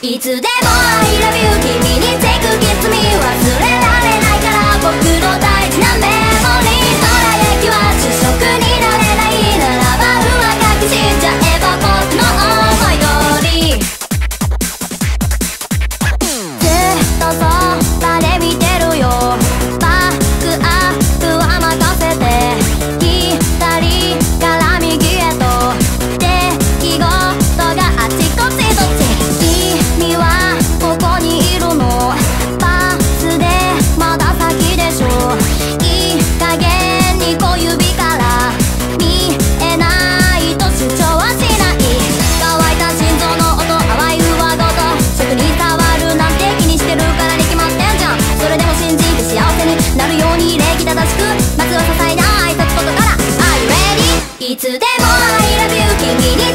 いつでも I love you 君にいつでも I love you 君に